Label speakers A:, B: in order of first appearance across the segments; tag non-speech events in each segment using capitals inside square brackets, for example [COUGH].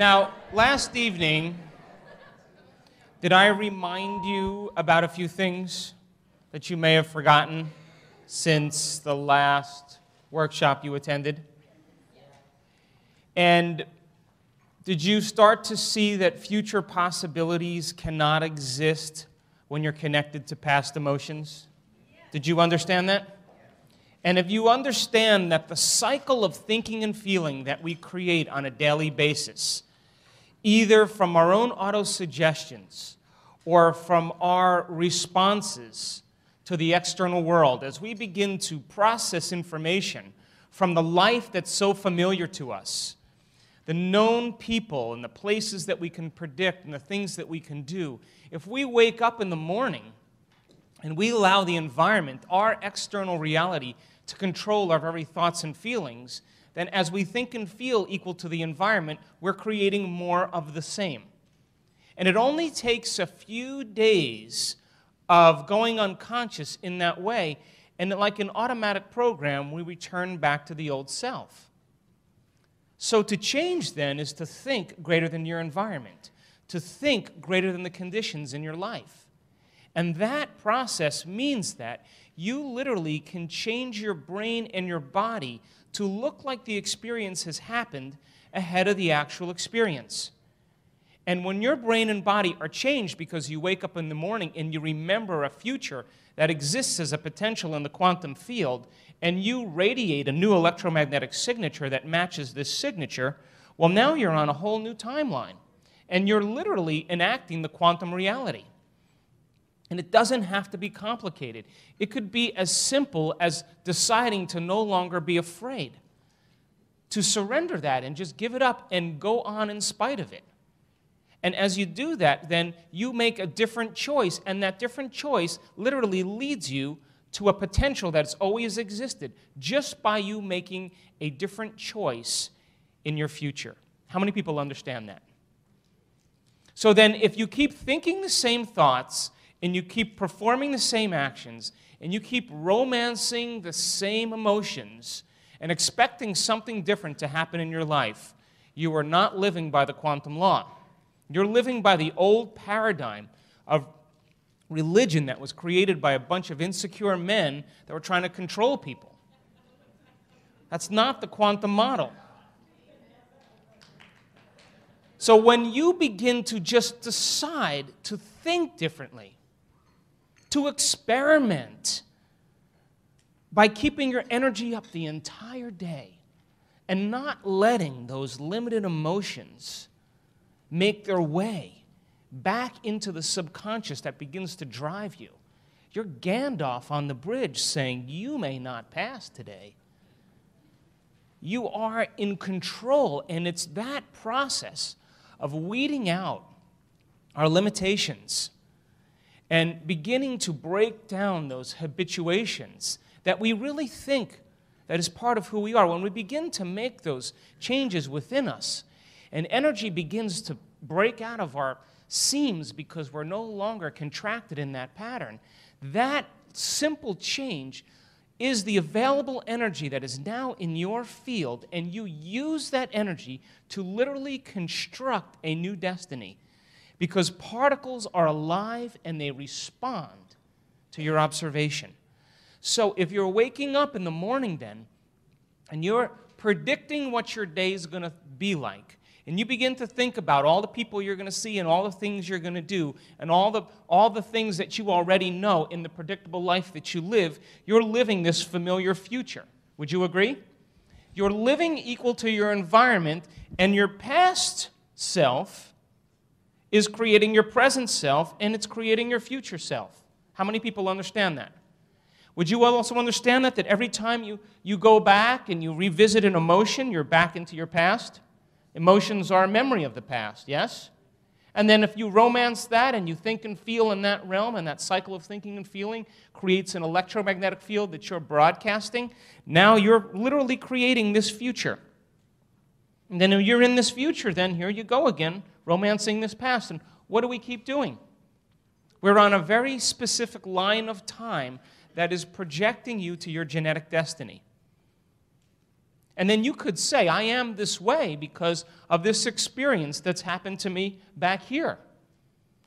A: Now, last evening, did I remind you about a few things that you may have forgotten since the last workshop you attended? And did you start to see that future possibilities cannot exist when you're connected to past emotions? Did you understand that? And if you understand that the cycle of thinking and feeling that we create on a daily basis, either from our own autosuggestions or from our responses to the external world, as we begin to process information from the life that's so familiar to us, the known people and the places that we can predict and the things that we can do, if we wake up in the morning and we allow the environment, our external reality, to control our very thoughts and feelings, then as we think and feel equal to the environment, we're creating more of the same. And it only takes a few days of going unconscious in that way, and like an automatic program, we return back to the old self. So to change then is to think greater than your environment, to think greater than the conditions in your life. And that process means that you literally can change your brain and your body to look like the experience has happened ahead of the actual experience. And when your brain and body are changed because you wake up in the morning and you remember a future that exists as a potential in the quantum field, and you radiate a new electromagnetic signature that matches this signature, well, now you're on a whole new timeline. And you're literally enacting the quantum reality. And it doesn't have to be complicated. It could be as simple as deciding to no longer be afraid, to surrender that and just give it up and go on in spite of it. And as you do that, then you make a different choice, and that different choice literally leads you to a potential that's always existed just by you making a different choice in your future. How many people understand that? So then, if you keep thinking the same thoughts, and you keep performing the same actions and you keep romancing the same emotions and expecting something different to happen in your life, you are not living by the quantum law. You're living by the old paradigm of religion that was created by a bunch of insecure men that were trying to control people. That's not the quantum model. So when you begin to just decide to think differently, to experiment by keeping your energy up the entire day and not letting those limited emotions make their way back into the subconscious that begins to drive you. You're Gandalf on the bridge saying, You may not pass today. You are in control, and it's that process of weeding out our limitations and beginning to break down those habituations that we really think that is part of who we are. When we begin to make those changes within us, and energy begins to break out of our seams because we're no longer contracted in that pattern, that simple change is the available energy that is now in your field, and you use that energy to literally construct a new destiny because particles are alive and they respond to your observation. So if you're waking up in the morning then and you're predicting what your day is going to be like, and you begin to think about all the people you're going to see and all the things you're going to do and all the, all the things that you already know in the predictable life that you live, you're living this familiar future. Would you agree? You're living equal to your environment, and your past self is creating your present self and it's creating your future self. How many people understand that? Would you also understand that? That every time you, you go back and you revisit an emotion, you're back into your past? Emotions are a memory of the past, yes? And then if you romance that and you think and feel in that realm, and that cycle of thinking and feeling creates an electromagnetic field that you're broadcasting, now you're literally creating this future. And then you're in this future, then here you go again, romancing this past. And what do we keep doing? We're on a very specific line of time that is projecting you to your genetic destiny. And then you could say, I am this way because of this experience that's happened to me back here.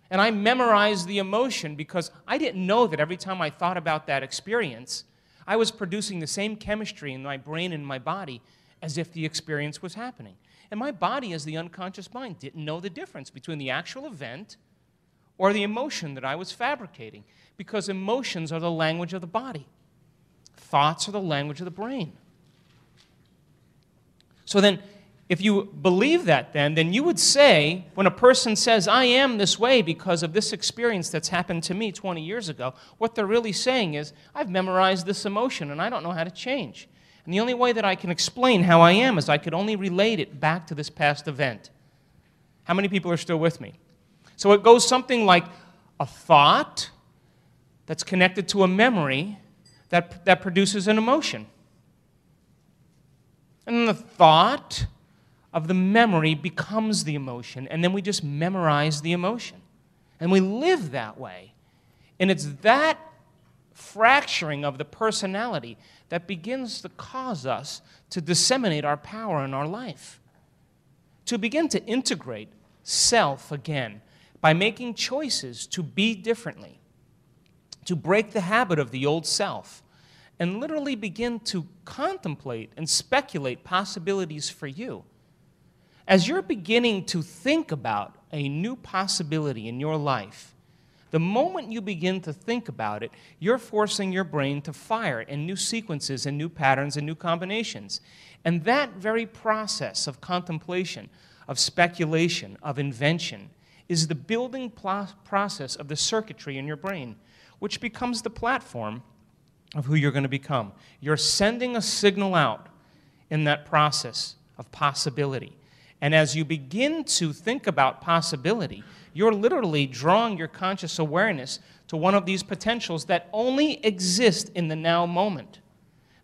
A: And I memorized the emotion because I didn't know that every time I thought about that experience, I was producing the same chemistry in my brain and my body as if the experience was happening. And my body, as the unconscious mind, didn't know the difference between the actual event or the emotion that I was fabricating because emotions are the language of the body, thoughts are the language of the brain. So then, if you believe that, then, then you would say, when a person says, I am this way because of this experience that's happened to me 20 years ago, what they're really saying is, I've memorized this emotion and I don't know how to change. And the only way that I can explain how I am is I could only relate it back to this past event. How many people are still with me? So it goes something like a thought that's connected to a memory that, that produces an emotion. And the thought of the memory becomes the emotion, and then we just memorize the emotion. And we live that way. And it's that fracturing of the personality that begins to cause us to disseminate our power in our life, to begin to integrate self again by making choices to be differently, to break the habit of the old self, and literally begin to contemplate and speculate possibilities for you. As you're beginning to think about a new possibility in your life, the moment you begin to think about it, you're forcing your brain to fire in new sequences and new patterns and new combinations. And that very process of contemplation, of speculation, of invention, is the building process of the circuitry in your brain, which becomes the platform of who you're going to become. You're sending a signal out in that process of possibility. And as you begin to think about possibility, you're literally drawing your conscious awareness to one of these potentials that only exist in the now moment.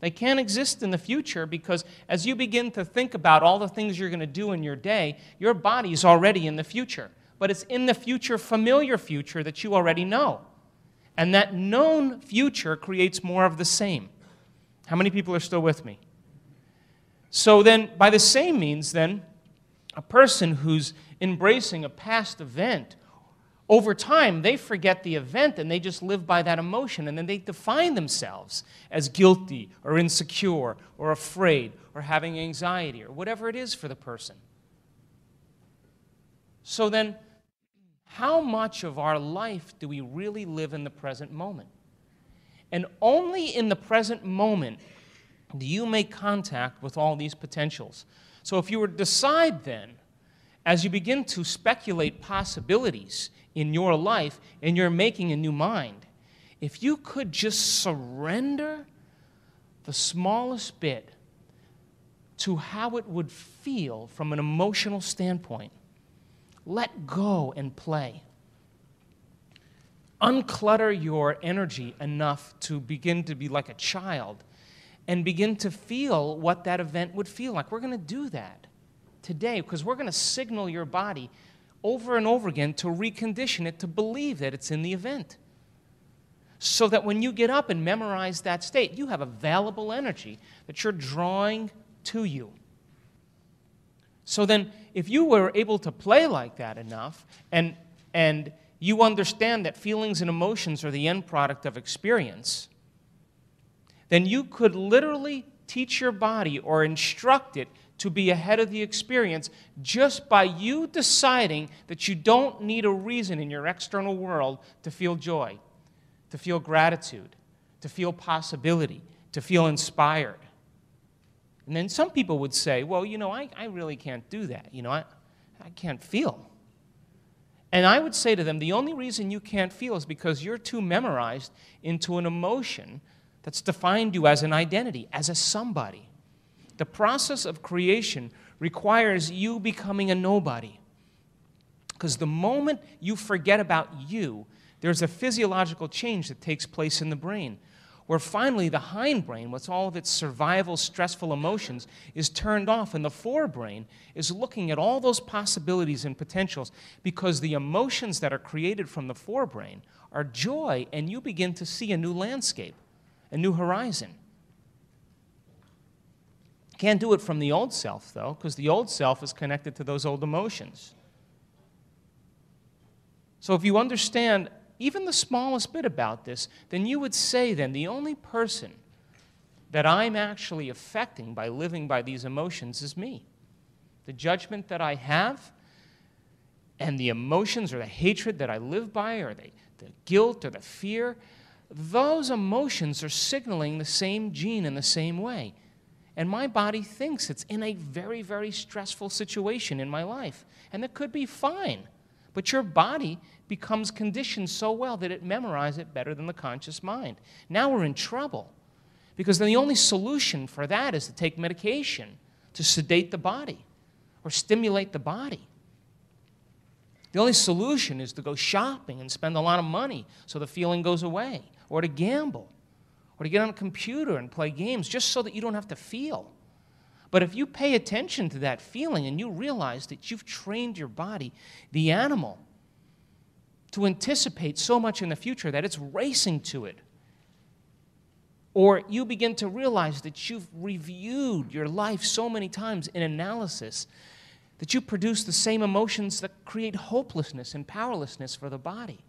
A: They can't exist in the future because as you begin to think about all the things you're going to do in your day, your body is already in the future. But it's in the future, familiar future, that you already know. And that known future creates more of the same. How many people are still with me? So then, by the same means, then, a person who's embracing a past event, over time, they forget the event and they just live by that emotion. And then they define themselves as guilty or insecure or afraid or having anxiety or whatever it is for the person. So then, how much of our life do we really live in the present moment? And only in the present moment do you make contact with all these potentials. So if you were to decide then, as you begin to speculate possibilities in your life and you're making a new mind, if you could just surrender the smallest bit to how it would feel from an emotional standpoint, let go and play. Unclutter your energy enough to begin to be like a child and begin to feel what that event would feel like. We're going to do that today because we're going to signal your body over and over again to recondition it to believe that it's in the event. So that when you get up and memorize that state, you have available energy that you're drawing to you. So then, if you were able to play like that enough, and, and you understand that feelings and emotions are the end product of experience, then you could literally teach your body or instruct it to be ahead of the experience just by you deciding that you don't need a reason in your external world to feel joy, to feel gratitude, to feel possibility, to feel inspired. And then some people would say, well, you know, I, I really can't do that. You know, I, I can't feel. And I would say to them, the only reason you can't feel is because you're too memorized into an emotion that's defined you as an identity, as a somebody. The process of creation requires you becoming a nobody. Because the moment you forget about you, there's a physiological change that takes place in the brain where finally the hindbrain, with all of its survival, stressful emotions, is turned off, and the forebrain is looking at all those possibilities and potentials because the emotions that are created from the forebrain are joy, and you begin to see a new landscape, a new horizon. Can't do it from the old self, though, because the old self is connected to those old emotions. So if you understand even the smallest bit about this, then you would say, then, the only person that I'm actually affecting by living by these emotions is me. The judgment that I have and the emotions or the hatred that I live by or the, the guilt or the fear, those emotions are signaling the same gene in the same way. And my body thinks it's in a very, very stressful situation in my life. And it could be fine. But your body becomes conditioned so well that it memorizes it better than the conscious mind. Now we're in trouble. Because then the only solution for that is to take medication to sedate the body or stimulate the body. The only solution is to go shopping and spend a lot of money so the feeling goes away, or to gamble, or to get on a computer and play games just so that you don't have to feel. But if you pay attention to that feeling and you realize that you've trained your body, the animal, to anticipate so much in the future that it's racing to it, or you begin to realize that you've reviewed your life so many times in analysis that you produce the same emotions that create hopelessness and powerlessness for the body.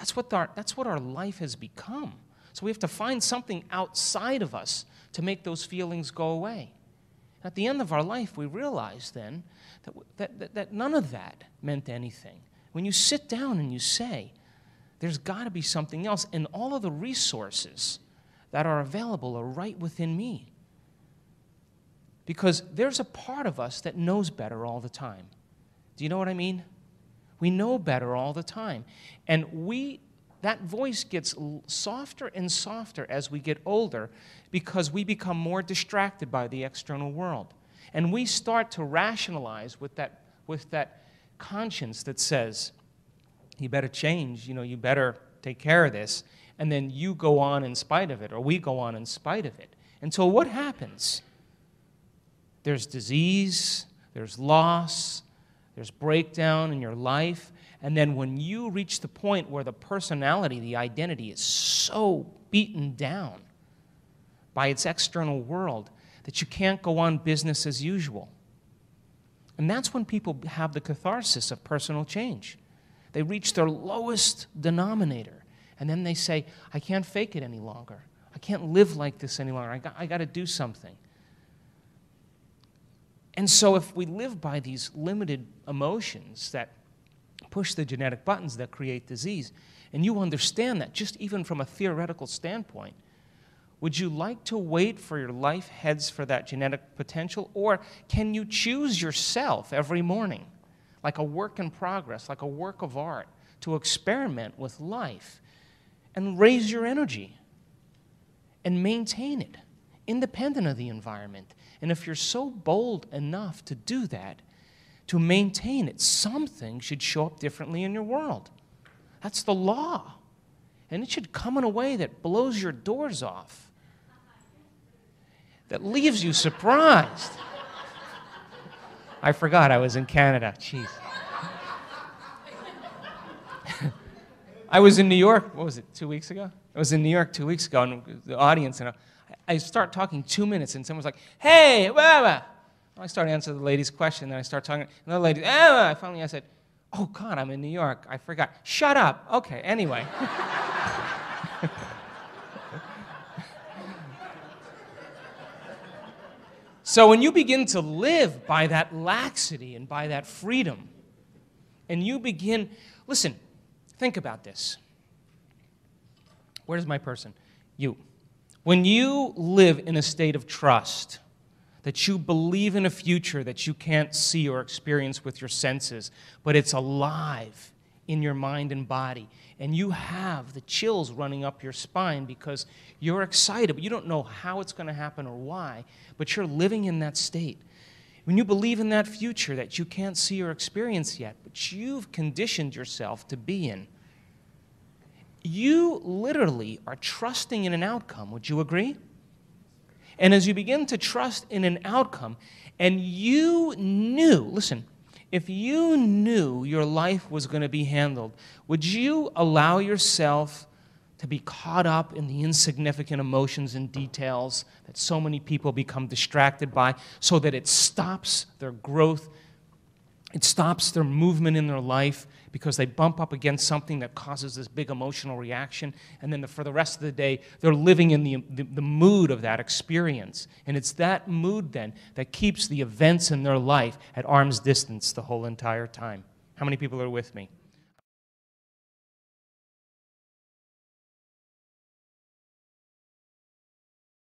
A: That's what our, that's what our life has become. So we have to find something outside of us to make those feelings go away. At the end of our life, we realize then that, that, that, that none of that meant anything. When you sit down and you say, there's got to be something else, and all of the resources that are available are right within me. Because there's a part of us that knows better all the time. Do you know what I mean? We know better all the time. And we that voice gets softer and softer as we get older because we become more distracted by the external world. And we start to rationalize with that, with that conscience that says, you better change, you know, you better take care of this. And then you go on in spite of it, or we go on in spite of it. And so what happens? There's disease, there's loss, there's breakdown in your life. And then when you reach the point where the personality, the identity is so beaten down by its external world that you can't go on business as usual. And that's when people have the catharsis of personal change. They reach their lowest denominator. And then they say, I can't fake it any longer. I can't live like this any longer. I got, I got to do something. And so, if we live by these limited emotions that push the genetic buttons that create disease, and you understand that just even from a theoretical standpoint, would you like to wait for your life heads for that genetic potential? Or can you choose yourself every morning, like a work in progress, like a work of art, to experiment with life and raise your energy and maintain it, independent of the environment? And if you're so bold enough to do that, to maintain it, something should show up differently in your world. That's the law. And it should come in a way that blows your doors off, that leaves you surprised. [LAUGHS] I forgot I was in Canada. Jeez. [LAUGHS] I was in New York, what was it, two weeks ago? I was in New York two weeks ago, and the audience, and I start talking two minutes, and someone's like, hey, blah, blah. I start answering the lady's question, then I start talking. Another lady, ah, finally I said, oh, God, I'm in New York. I forgot. Shut up. Okay, anyway. [LAUGHS] so when you begin to live by that laxity and by that freedom, and you begin, listen, think about this. Where's my person? You. When you live in a state of trust, that you believe in a future that you can't see or experience with your senses, but it's alive in your mind and body, and you have the chills running up your spine because you're excited, but you don't know how it's going to happen or why, but you're living in that state. When you believe in that future that you can't see or experience yet, but you've conditioned yourself to be in, you literally are trusting in an outcome. Would you agree? And as you begin to trust in an outcome, and you knew, listen, if you knew your life was going to be handled, would you allow yourself to be caught up in the insignificant emotions and details that so many people become distracted by, so that it stops their growth, it stops their movement in their life because they bump up against something that causes this big emotional reaction. And then the, for the rest of the day, they're living in the, the, the mood of that experience. And it's that mood then that keeps the events in their life at arm's distance the whole entire time. How many people are with me?